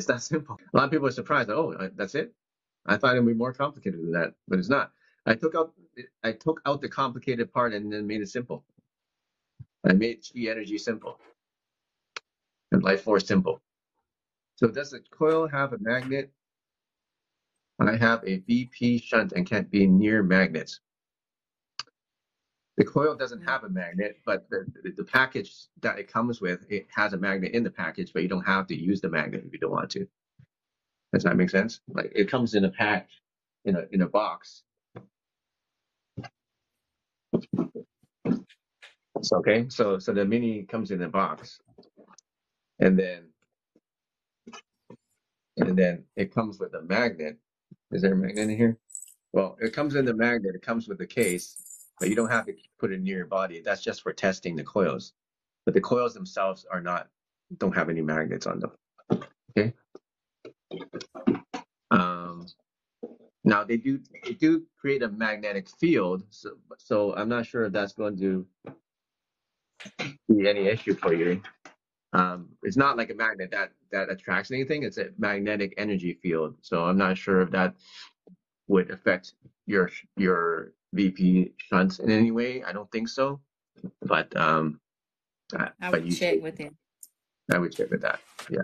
It's that simple. A lot of people are surprised. Oh, uh, that's it. I thought it'd be more complicated than that, but it's not. I took out I took out the complicated part and then made it simple. I made qi energy simple and life force simple. So does the coil have a magnet? I have a VP shunt and can't be near magnets. The coil doesn't have a magnet, but the, the, package that it comes with, it has a magnet in the package, but you don't have to use the magnet if you don't want to. Does that make sense? Like it comes in a pack, in a in a box. So, okay, so so the mini comes in a box, and then and then it comes with a magnet. Is there a magnet in here? Well, it comes in the magnet. It comes with the case, but you don't have to put it near your body. That's just for testing the coils. But the coils themselves are not don't have any magnets on them. Okay. Um, now they do they do create a magnetic field, so so I'm not sure if that's going to be any issue for you. Um, it's not like a magnet that that attracts anything. It's a magnetic energy field. So I'm not sure if that would affect your your VP shunts in any way. I don't think so. But um, uh, I but would you check with him. I would check with that. Yeah.